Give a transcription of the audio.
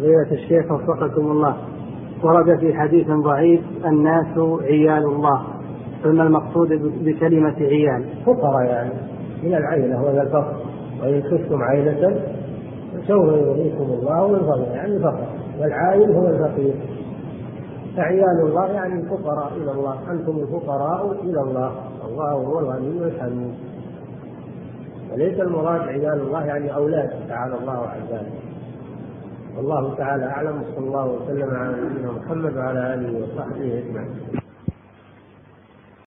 فضيلة الشيخ وفقكم الله. ورد في حديث ضعيف الناس عيال الله. ثم المقصود بكلمة عيال؟ فقراء يعني من العيلة وهي الفقر. وإن خفتم عيلة سوف يغنيكم الله من فضله. يعني الفقر. والعائل هو الفقير. فعيال الله يعني فقراء إلى الله. أنتم الفقراء إلى الله. الله هو الغني الحميد وليس المراد عيال الله يعني أولاد تعالى الله عن ذلك والله تعالى أعلم وصلى الله وسلم على نبينا محمد وعلى آله وصحبه أجمعين.